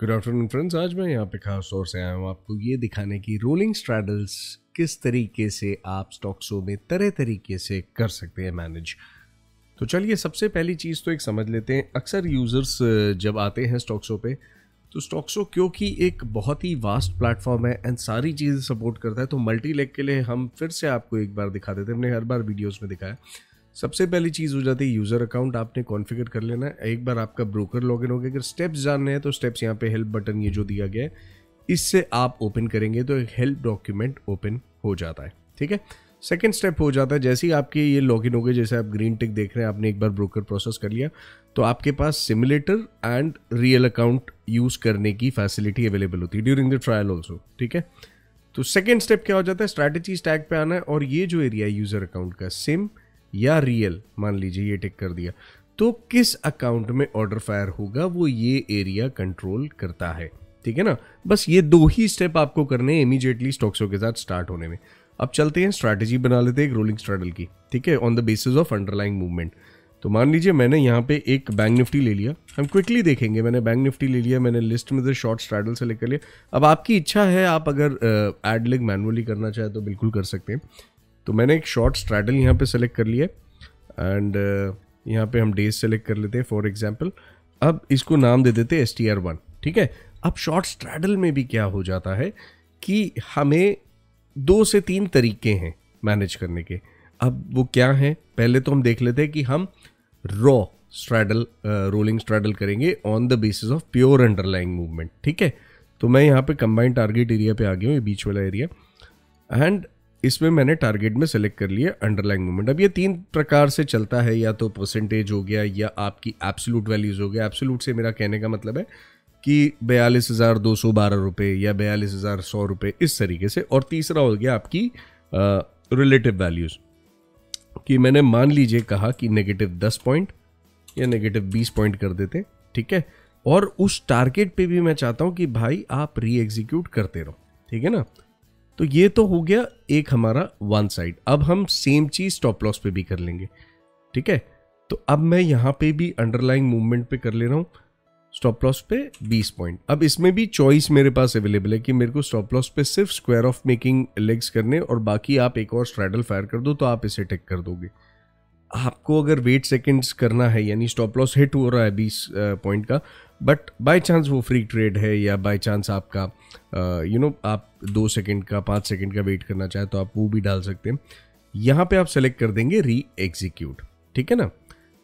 Good afternoon friends आज मैं यहाँ पे खास तौर से आया हूँ आपको ये दिखाने की रोलिंग स्ट्रैडल्स किस तरीके से आप स्टॉक्सों में तरह तरीके से कर सकते हैं मैनेज तो चलिए, सबसे पहली चीज़ तो एक समझ लेते हैं। अक्सर यूज़र्स जब आते हैं स्टॉक्सों पे तो स्टॉक्सो क्योंकि एक बहुत ही वास्ट प्लेटफॉर्म है एंड सारी चीज़ें सपोर्ट करता है तो मल्टी लेग के लिए हम फिर से आपको एक बार दिखा देते हैं। हमने हर बार वीडियोज़ में दिखाया। सबसे पहली चीज़ हो जाती है यूज़र अकाउंट आपने कॉन्फ़िगर कर लेना है। एक बार आपका ब्रोकर लॉगिन हो गया, अगर स्टेप्स जानने हैं तो स्टेप्स यहाँ पे हेल्प बटन ये जो दिया गया है, इससे आप ओपन करेंगे तो एक हेल्प डॉक्यूमेंट ओपन हो जाता है, ठीक है? सेकेंड स्टेप हो जाता है, जैसे ही आपके ये लॉगिन हो गए, जैसे आप ग्रीन टिक देख रहे हैं, आपने एक बार ब्रोकर प्रोसेस कर लिया तो आपके पास simulator and real account use करने की फैसिलिटी अवेलेबल होती है ड्यूरिंग द ट्रायल ऑल्सो ठीक है? तो सेकेंड स्टेप क्या हो जाता है स्ट्रैटेजी टैग पे आना है और ये जो एरिया है यूज़र अकाउंट का सिम या रियल मान लीजिए ये टिक कर दिया तो किस अकाउंट में ऑर्डर फायर होगा, वो ये एरिया कंट्रोल करता है, ठीक है ना? बस ये दो ही स्टेप आपको करने इमीजिएटली स्टॉक्सों के साथ स्टार्ट होने में। अब चलते हैं स्ट्रैटेजी बना लेते हैं एक रोलिंग स्ट्रैडल की, ठीक है? On the basis of underlying movement तो मान लीजिए मैंने यहाँ पे एक बैंक निफ्टी ले लिया, हम क्विकली देखेंगे, मैंने बैंक निफ्टी ले लिया, मैंने लिस्ट में से शॉर्ट स्ट्रैडल से लेकर लिया। अब आपकी इच्छा है आप अगर एड लिग मैनुअली करना चाहे तो बिल्कुल कर सकते हैं। तो मैंने एक शॉर्ट स्ट्रैडल यहाँ पे सेलेक्ट कर लिया एंड uh, यहाँ पे हम डेज़ सेलेक्ट कर लेते हैं फॉर एग्जांपल अब इसको नाम दे देते हैं एस टी आर वन ठीक है? अब शॉर्ट स्ट्रैडल में भी क्या हो जाता है कि हमें दो से तीन तरीके हैं मैनेज करने के। अब वो क्या हैं? पहले तो हम देख लेते हैं कि हम रॉ स्ट्रैडल रोलिंग स्ट्रैडल करेंगे on the basis of pure underlying movement ठीक है? तो मैं यहाँ पे कंबाइंड टारगेट एरिया पे आ गया हूँ ये बीच वाला एरिया एंड इसमें मैंने टारगेट में सेलेक्ट कर लिया अंडरलाइन मूवमेंट अब ये तीन प्रकार से चलता है, या तो परसेंटेज हो गया, या आपकी एब्सोलूट वैल्यूज़ हो गया एब्सोलूट से मेरा कहने का मतलब है कि बयालीस हज़ार दो सौ बारह रुपये या बयालीस हज़ार सौ रुपये इस तरीके से। और तीसरा हो गया आपकी रिलेटिव वैल्यूज़ कि मैंने मान लीजिए कहा कि नेगेटिव दस पॉइंट या नेगेटिव बीस पॉइंट कर देते, ठीक है? और उस टारगेट पे भी मैं चाहता हूँ कि भाई आप री एग्जीक्यूट करते रहो, ठीक है ना? तो ये तो हो गया एक हमारा वन साइड अब हम सेम चीज़ स्टॉप लॉस पे भी कर लेंगे। ठीक है? तो अब मैं यहाँ पे भी अंडरलाइंग मूवमेंट पे कर ले रहा हूँ। स्टॉप लॉस पे 20 पॉइंट अब इसमें भी चॉइस मेरे पास अवेलेबल है कि मेरे को स्टॉप लॉस पे सिर्फ़ स्क्वायर ऑफ़ मेकिंग लेग्स करने और बाकी आप एक और स्ट्रैडल फायर कर दो तो आप इसे टेक कर दोगे। आपको अगर वेट सेकंड्स करना है, यानी स्टॉप लॉस हिट हो रहा है 20 पॉइंट का बट बाय चांस वो फ्री ट्रेड है या बाय चांस आपका यू uh, नो आप दो सेकंड का पाँच सेकंड का वेट करना चाहे तो आप वो भी डाल सकते हैं। यहाँ पे आप सेलेक्ट कर देंगे री एग्जीक्यूट ठीक है ना?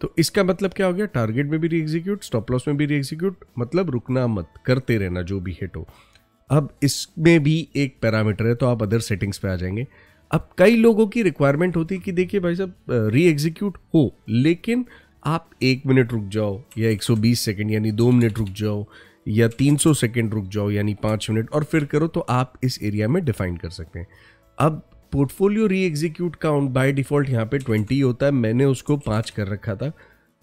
तो इसका मतलब क्या हो गया? टारगेट में भी री एग्जीक्यूट स्टॉप लॉस में भी री एग्जीक्यूट मतलब रुकना मत करते रहना जो भी हिट हो। अब इसमें भी एक पैरामीटर है तो आप अदर सेटिंग्स पे आ जाएँगे। अब कई लोगों की रिक्वायरमेंट होती है कि देखिए भाई साहब री एग्जीक्यूट हो लेकिन आप एक मिनट रुक जाओ, या 120 सेकंड, यानी दो मिनट रुक जाओ, या 300 सेकंड रुक जाओ, यानी पाँच मिनट, और फिर करो तो आप इस एरिया में डिफाइन कर सकते हैं। अब portfolio re execute count by default यहाँ पे 20 होता है, मैंने उसको पाँच कर रखा था,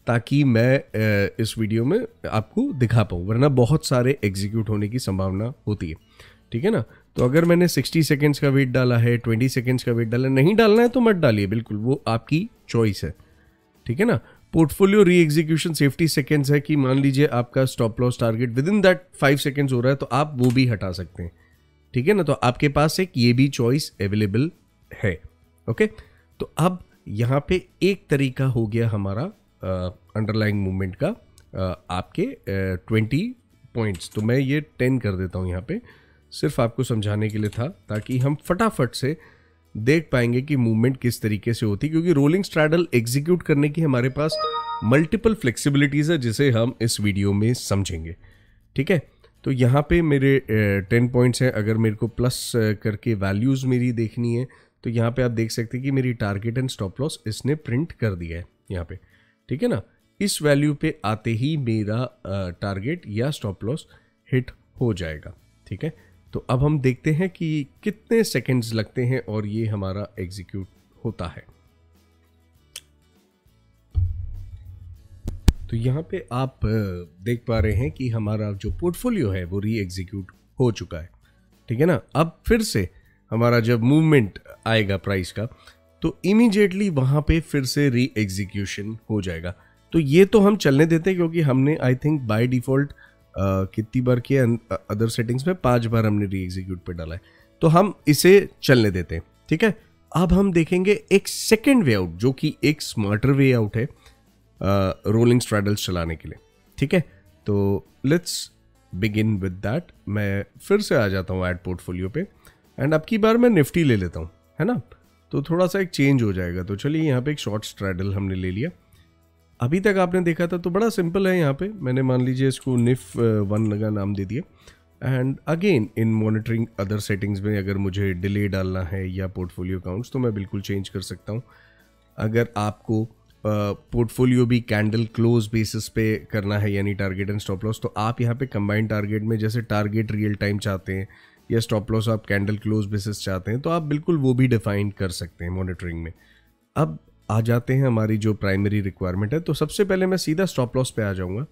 ताकि मैं इस वीडियो में आपको दिखा पाऊँ, वरना बहुत सारे एग्जीक्यूट होने की संभावना होती है। ठीक है ना? तो अगर मैंने 60 सेकेंड्स का वेट डाला है 20 सेकेंड्स का वेट डाला नहीं डालना है तो मत डालिए, बिल्कुल, वो आपकी चॉइस है। ठीक है ना? पोर्टफोलियो री एग्जीक्यूशन सेफ्टी सेकेंड्स है कि मान लीजिए आपका stop loss target within that five seconds हो रहा है तो आप वो भी हटा सकते हैं। ठीक है ना? तो आपके पास एक ये भी चॉइस अवेलेबल है। ओके तो अब यहाँ पे एक तरीका हो गया हमारा अंडरलाइंग मूवमेंट का uh, आपके ट्वेंटी पॉइंट्स तो मैं ये टेन कर देता हूँ यहाँ पे। सिर्फ़ आपको समझाने के लिए था ताकि हम फटाफट से देख पाएँगे कि मूवमेंट किस तरीके से होती क्योंकि रोलिंग स्ट्रैडल एग्जीक्यूट करने की हमारे पास मल्टीपल फ्लेक्सिबिलिटीज़ है, जिसे हम इस वीडियो में समझेंगे। ठीक है? तो यहाँ पे मेरे टेन पॉइंट्स हैं। अगर मेरे को प्लस करके वैल्यूज़ मेरी देखनी है तो यहाँ पे आप देख सकते हैं कि मेरी टारगेट एंड स्टॉप लॉस इसने प्रिंट कर दिया है यहाँ पे। ठीक है ना? इस वैल्यू पे आते ही मेरा टारगेट या स्टॉप लॉस हिट हो जाएगा। ठीक है? तो अब हम देखते हैं कि कितने सेकंड्स लगते हैं और ये हमारा एग्जीक्यूट होता है। तो यहाँ पे आप देख पा रहे हैं कि हमारा जो पोर्टफोलियो है वो री एग्जीक्यूट हो चुका है। ठीक है ना? अब फिर से हमारा जब मूवमेंट आएगा प्राइस का तो इमीडिएटली वहाँ पे फिर से री एग्जीक्यूशन हो जाएगा। तो ये तो हम चलने देते क्योंकि हमने आई थिंक बाय डिफ़ॉल्ट कितनी बार किया अदर सेटिंग्स में पाँच बार हमने री एग्जीक्यूट पे डाला है। तो हम इसे चलने देते हैं, ठीक है? अब हम देखेंगे एक सेकेंड वे आउट जो कि एक स्मार्टर वे आउट है रोलिंग स्ट्रैडल्स चलाने के लिए, ठीक है? तो लेट्स बिगिन विद दैट मैं फिर से आ जाता हूँ एड पोर्टफोलियो पे एंड अब की बार मैं निफ्टी ले लेता हूँ, है ना? तो थोड़ा सा एक चेंज हो जाएगा। तो चलिए यहाँ पे एक शॉर्ट स्ट्रैडल हमने ले लिया। अभी तक आपने देखा था तो बड़ा सिंपल है यहाँ पे। मैंने मान लीजिए इसको निफ वन लगा नाम दे दिया। And again in monitoring other settings में अगर मुझे डिले डालना है या पोर्टफोलियो अकाउंट्स तो मैं बिल्कुल चेंज कर सकता हूँ। अगर आपको पोर्टफोलियो भी कैंडल क्लोज बेसिस पे करना है, यानी टारगेट एंड स्टॉप लॉस तो आप यहाँ पे कंबाइंड टारगेट में जैसे टारगेट रियल टाइम चाहते हैं, या स्टॉप लॉस आप कैंडल क्लोज बेसिस चाहते हैं तो आप बिल्कुल वो भी डिफाइन कर सकते हैं मॉनिटरिंग में। अब आ जाते हैं हमारी जो प्राइमरी रिक्वायरमेंट है तो सबसे पहले मैं सीधा स्टॉप लॉस पे आ जाऊँगा।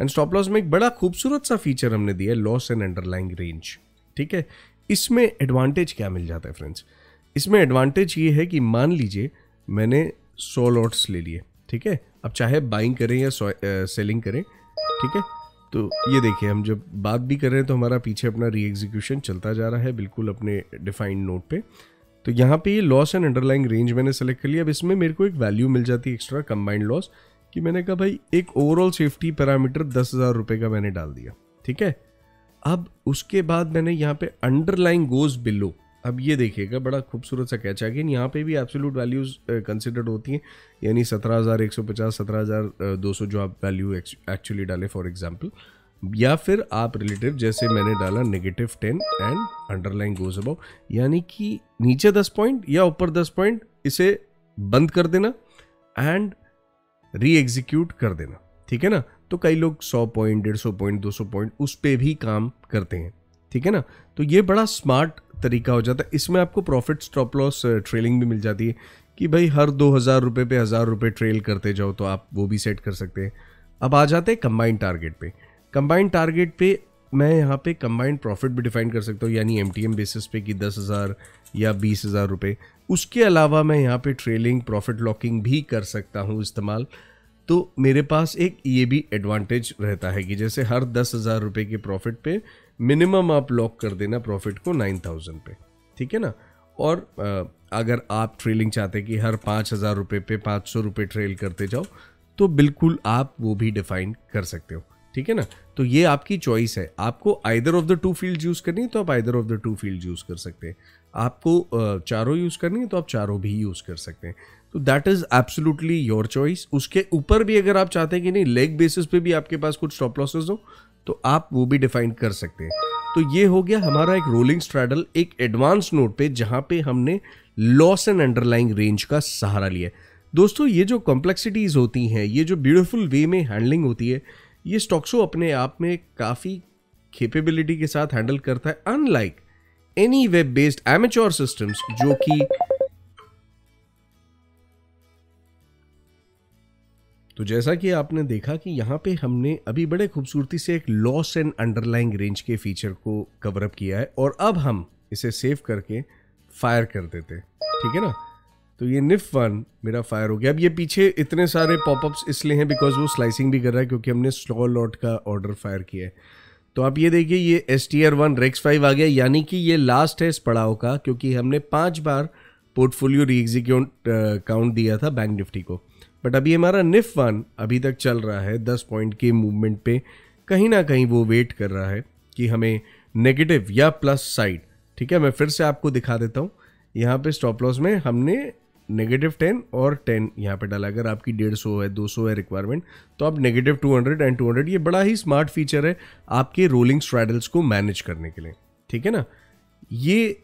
एंड स्टॉप लॉस में एक बड़ा खूबसूरत सा फीचर हमने दिया है लॉस एंड अंडरलाइंग रेंज ठीक है? इसमें एडवांटेज क्या मिल जाता है फ्रेंड्स इसमें एडवांटेज ये है कि मान लीजिए, मैंने सौ लॉट्स ले लिए। ठीक है? अब चाहे बाइंग करें या सेलिंग करें। ठीक है? तो ये देखिए, हम जब बात भी कर रहे हैं तो हमारा पीछे अपना री एग्जीक्यूशन चलता जा रहा है, बिल्कुल अपने डिफाइंड नोट पे। तो यहाँ पे ये लॉस एंड अंडरलाइंग रेंज मैंने सेलेक्ट कर लिया। अब इसमें मेरे को एक वैल्यू मिल जाती है एक्स्ट्रा कंबाइंड लॉस कि मैंने कहा, भाई, एक ओवरऑल सेफ्टी पैरामीटर दस हज़ार रुपये का मैंने डाल दिया। ठीक है? अब उसके बाद मैंने यहाँ पे अंडरलाइंग गोज बिलो अब ये देखिएगा, बड़ा खूबसूरत सा कैच है। यहाँ पे भी एब्सोल्यूट वैल्यूज़ कंसिडर्ड होती हैं। यानी सत्रह हज़ार एक सौ पचास, सत्रह हज़ार दो सौ जो आप वैल्यू एक्चुअली डाले फॉर एग्ज़ाम्पल या फिर आप रिलेटिव जैसे मैंने डाला negative ten and underline goes above यानी कि नीचे दस पॉइंट या ऊपर दस पॉइंट इसे बंद कर देना एंड री एग्जीक्यूट कर देना, ठीक है ना? तो कई लोग सौ पॉइंट डेढ़ सौ पॉइंट दो सौ पॉइंट उस पर भी काम करते हैं, ठीक है ना? तो ये बड़ा स्मार्ट तरीका हो जाता है। इसमें आपको प्रॉफिट स्टॉप लॉस ट्रेलिंग भी मिल जाती है कि भाई हर दो हज़ार रुपये पे हज़ार रुपये ट्रेल करते जाओ तो आप वो भी सेट कर सकते हैं। अब आ जाते हैं कंबाइंड टारगेट पे। कंबाइंड टारगेट पे मैं यहाँ पे कंबाइंड प्रॉफिट भी डिफाइन कर सकता हूँ, यानी एम टी एम बेसिस पे कि दस हज़ार या बीस हज़ार रुपये उसके अलावा मैं यहाँ पे ट्रेलिंग प्रॉफिट लॉकिंग भी कर सकता हूँ इस्तेमाल। तो मेरे पास एक ये भी एडवांटेज रहता है कि जैसे हर दस हज़ार रुपये के प्रॉफिट पे मिनिमम आप लॉक कर देना प्रॉफिट को नाइन थाउज़ेंड पे, ठीक है ना? और अगर आप ट्रेलिंग चाहते कि हर पाँच हज़ार रुपये पे पाँच सौ रुपये ट्रेल करते जाओ तो बिल्कुल आप वो भी डिफाइन कर सकते हो। ठीक है ना? तो ये आपकी चॉइस है। आपको either of the two field use करनी है तो आप either of the two field use कर सकते हैं। आपको चारों यूज़ करनी है तो आप चारों भी यूज़ कर सकते हैं। तो that is absolutely your choice उसके ऊपर भी अगर आप चाहते हैं कि नहीं लेग बेसिस पे भी आपके पास कुछ स्टॉप लॉसेस हो तो आप वो भी डिफाइन कर सकते हैं। तो ये हो गया हमारा एक रोलिंग स्ट्रैडल एक एडवांस नोट पे जहाँ पे हमने लॉस एंड अंडरलाइंग रेंज का सहारा लिया दोस्तों, ये जो कॉम्प्लेक्सिटीज होती हैं, ये जो ब्यूटीफुल वे में हैंडलिंग होती है ये स्टॉक्सो अपने आप में काफ़ी कैपेबिलिटी के साथ हैंडल करता है unlike any web based amateur systems जो कि तो जैसा कि आपने देखा कि यहाँ पे हमने अभी बड़े खूबसूरती से एक लॉस एंड अंडरलाइंग रेंज के फीचर को कवर अप किया है और अब हम इसे सेव करके फायर कर देते ठीक है ना? तो ये निफ वन मेरा फायर हो गया। अब ये पीछे इतने सारे पॉपअप्स इसलिए हैं बिकॉज़ वो स्लाइसिंग भी कर रहा है क्योंकि हमने स्लॉ लॉट का ऑर्डर फायर किया है। तो आप ये देखिए, ये S T R one racks five आ गया, यानी कि ये लास्ट है इस पड़ाव का क्योंकि हमने पाँच बार पोर्टफोलियो री एग्जीक्यूट काउंट दिया था बैंक निफ्टी को। बट अभी हमारा निफ वन अभी तक चल रहा है दस पॉइंट के मूवमेंट पे। कहीं ना कहीं वो वेट कर रहा है कि हमें नेगेटिव या प्लस साइड ठीक है? मैं फिर से आपको दिखा देता हूँ। यहाँ पे स्टॉप लॉस में हमने नेगेटिव टेन और टेन यहाँ पे डाला। अगर आपकी डेढ़ सौ है, दो सौ है रिक्वायरमेंट तो आप negative two hundred and two hundred ये बड़ा ही स्मार्ट फीचर है आपके रोलिंग स्ट्रैडल्स को मैनेज करने के लिए। ठीक है ना? ये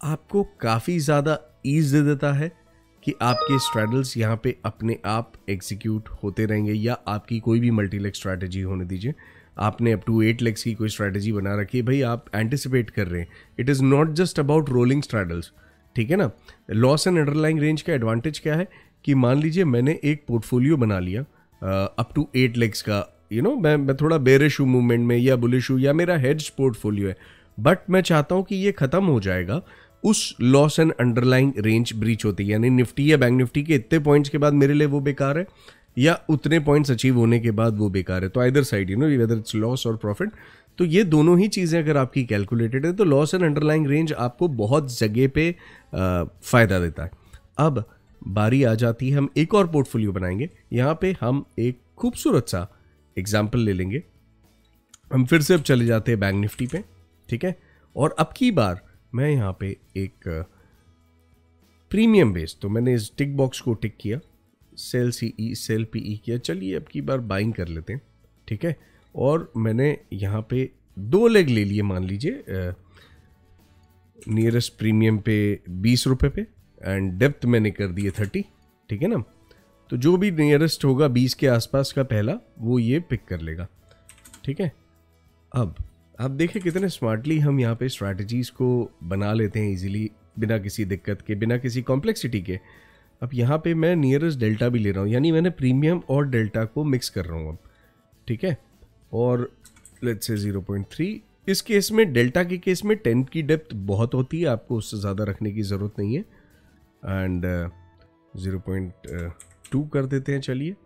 आपको काफ़ी ज़्यादा ईज दे देता है कि आपके स्ट्रैडल्स यहाँ पे अपने आप एग्जीक्यूट होते रहेंगे या आपकी कोई भी मल्टी स्ट्रैटेजी होने दीजिए। आपने अप टू एट लेग्स की कोई स्ट्रैटेजी बना रखी है। भाई, आप एंटिसिपेट कर रहे हैं। It is not just about rolling straddles ठीक है ना? लॉस एंड अंडरलाइंग रेंज का एडवांटेज क्या है? कि मान लीजिए मैंने एक पोर्टफोलियो बना लिया अप टू एट लेग्स का यू नो मैं मैं थोड़ा बेरिश हूँ मूवमेंट में या बुलिश हूँ या मेरा हेड्स पोर्टफोलियो है। बट मैं चाहता हूँ कि ये ख़त्म हो जाएगा, उस loss and underlying range breach होती है। यानी निफ्टी या बैंक निफ्टी के इतने पॉइंट्स के बाद मेरे लिए वो बेकार है, या उतने पॉइंट्स अचीव होने के बाद वो बेकार है। तो either side you know whether it's loss और प्रॉफिट तो ये दोनों ही चीज़ें अगर आपकी कैलकुलेटेड है तो लॉस एंड अंडरलाइंग रेंज आपको बहुत जगह पे फ़ायदा देता है। अब बारी आ जाती है, हम एक और पोर्टफोलियो बनाएँगे। यहाँ पे हम एक खूबसूरत सा एग्ज़ाम्पल ले लेंगे। हम फिर से अब चले जाते हैं बैंक निफ्टी पे, ठीक है? और अब की बार मैं यहाँ पे एक प्रीमियम बेस तो मैंने इस टिक बॉक्स को टिक किया। Sell C E sell P E किया। चलिए अब की बार बाइंग कर लेते हैं, ठीक है? और मैंने यहाँ पे दो लेग ले लिए, मान लीजिए नियरेस्ट प्रीमियम पे बीस रुपये पे एंड डेप्थ मैंने कर दिए थर्टी ठीक है ना? तो जो भी नियरेस्ट होगा बीस के आसपास का पहला, वो ये पिक कर लेगा, ठीक है? अब, आप देखें कितने स्मार्टली हम यहाँ पे स्ट्रैटेजीज़ को बना लेते हैं इजीली बिना किसी दिक्कत के, बिना किसी कॉम्प्लेक्सिटी के। अब यहाँ पे मैं नियरेस्ट डेल्टा भी ले रहा हूँ, यानी मैंने प्रीमियम और डेल्टा को मिक्स कर रहा हूँ अब, ठीक है? और let's say zero point three इस केस में डेल्टा के केस में टेन की डेप्थ बहुत होती है, आपको उससे ज़्यादा रखने की ज़रूरत नहीं है। एंड ज़ीरो पॉइंट टू कर देते हैं, चलिए।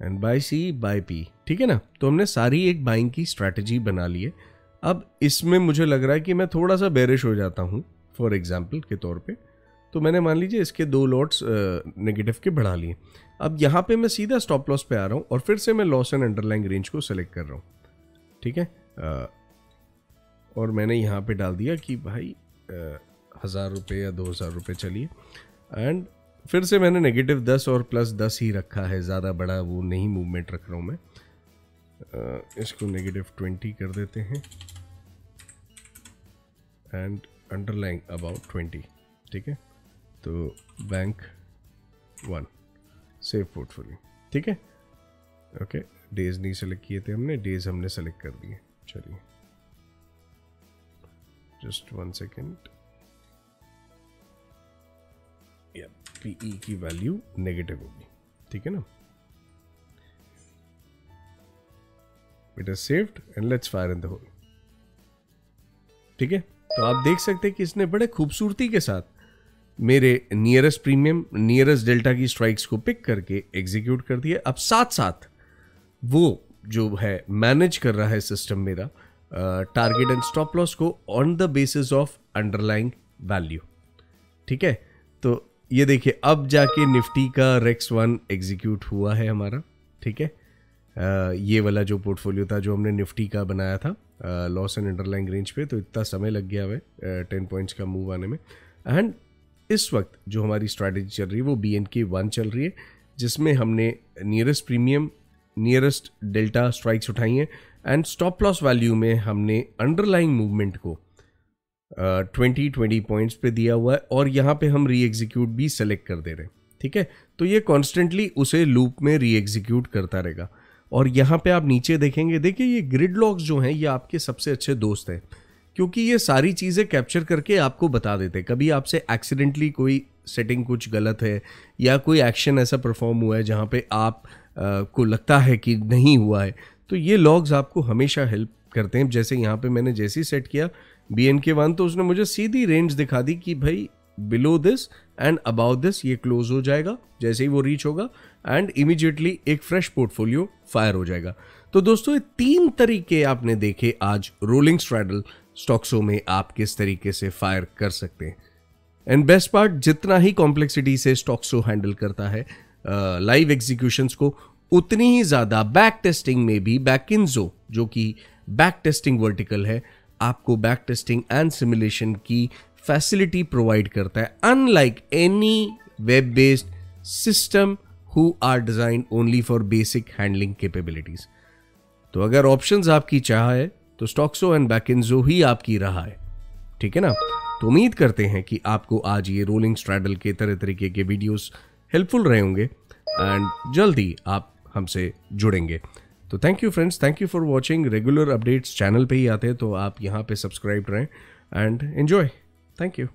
And buy C buy P ठीक है ना? तो हमने सारी एक बाइंग की स्ट्रैटेजी बना ली है। अब इसमें मुझे लग रहा है कि मैं थोड़ा सा बेरिश हो जाता हूँ फॉर एग्ज़ाम्पल के तौर पे। तो मैंने मान लीजिए इसके दो लॉट्स नेगेटिव के बढ़ा लिए। अब यहाँ पे मैं सीधा स्टॉप लॉस पे आ रहा हूँ और फिर से मैं लॉस एंड अंडरलाइंग रेंज को सेलेक्ट कर रहा हूँ। ठीक है? आ, और मैंने यहाँ पे डाल दिया कि भाई हज़ार रुपये या दो हज़ार रुपये चलिए। एंड फिर से मैंने नेगेटिव दस और प्लस दस ही रखा है ज़्यादा बड़ा वो नहीं मूवमेंट रख रहा हूँ मैं। आ, इसको नेगेटिव ट्वेंटी कर देते हैं। एंड अंडरलाइंग अबाउट ट्वेंटी ठीक है? तो बैंक वन सेव पोर्टफोलियो ठीक है? ओके डेज़ नहीं सेलेक्ट किए थे हमने डेज़ हमने सेलेक्ट कर दिए, चलिए। जस्ट वन सेकेंड पीई की वैल्यू नेगेटिव होगी, ठीक है ना? It is saved and let's fire in the hole ठीक है? तो आप देख सकते हैं कि इसने बड़े खूबसूरती के साथ मेरे नियरेस्ट प्रीमियम नियरेस्ट डेल्टा की स्ट्राइक्स को पिक करके एग्जीक्यूट कर दिया। अब साथ साथ वो जो है मैनेज कर रहा है सिस्टम मेरा टारगेट एंड स्टॉप लॉस को on the basis of underlying value ठीक है? तो ये देखिए अब जाके निफ्टी का रेक्स वन एग्जीक्यूट हुआ है हमारा। ठीक है? uh, ये वाला जो पोर्टफोलियो था जो हमने निफ्टी का बनाया था लॉस एंड अंडरलाइंग रेंज पे तो इतना समय लग गया है टेन पॉइंट्स का मूव आने में। एंड इस वक्त जो हमारी स्ट्रैटेजी चल रही है, वो बी एन के वन चल रही है, जिसमें हमने nearest premium nearest delta strikes उठाई हैं एंड स्टॉप लॉस वैल्यू में हमने अंडरलाइंग मूवमेंट को ट्वेंटी ट्वेंटी पॉइंट्स पे दिया हुआ है, और यहाँ पे हम री एग्जीक्यूट भी सेलेक्ट कर दे रहे हैं, ठीक है? तो ये कॉन्स्टेंटली उसे लूप में री एग्जीक्यूट करता रहेगा। और यहाँ पे आप नीचे देखेंगे, देखिए ये ग्रिड लॉक्स जो हैं, ये आपके सबसे अच्छे दोस्त हैं। क्योंकि ये सारी चीज़ें कैप्चर करके आपको बता देते हैं। कभी आपसे एक्सीडेंटली कोई सेटिंग कुछ गलत है या कोई एक्शन ऐसा परफॉर्म हुआ है जहाँ पे आप आ, को लगता है कि नहीं हुआ है तो ये लॉग्स आपको हमेशा हेल्प करते हैं। जैसे यहाँ पे मैंने जैसे ही सेट किया बी एन के वन तो उसने मुझे सीधी रेंज दिखा दी कि भाई below this and about this ये क्लोज हो जाएगा जैसे ही वो रीच होगा एंड इमीजिएटली एक फ्रेश पोर्टफोलियो फायर हो जाएगा। तो दोस्तों ये तीन तरीके आपने देखे आज रोलिंग स्ट्रैडल स्टॉक्सों में आप किस तरीके से फायर कर सकते हैं। एंड बेस्ट पार्ट जितना ही कॉम्प्लेक्सिटी से स्टॉक्सो हैंडल करता है लाइव uh, एग्जीक्यूशंस को उतनी ही ज़्यादा बैक टेस्टिंग में भी बैक जो जो कि बैक टेस्टिंग वर्टिकल है आपको बैक टेस्टिंग एंड सिमुलेशन की फैसिलिटी प्रोवाइड करता है। Unlike any web based system who are design only for basic handling capabilities तो अगर ऑप्शंस आपकी चाह है तो स्टॉक्सो एंड बैकिनजो ही आपकी रहा है। ठीक है ना? तो उम्मीद करते हैं कि आपको आज ये रोलिंग स्ट्रैडल के तरह तरीके के वीडियोस हेल्पफुल रहे होंगे एंड जल्दी आप हमसे जुड़ेंगे। तो thank you friends thank you for watching regular updates channel पे ही आते हैं तो आप यहाँ पे सब्सक्राइब रहें एंड एन्जॉय थैंक यू